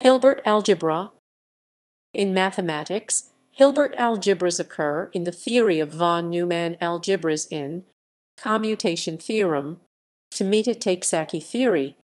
Hilbert algebra In mathematics, Hilbert algebras occur in the theory of von Neumann algebras in commutation theorem, Tomita Takesaki theory.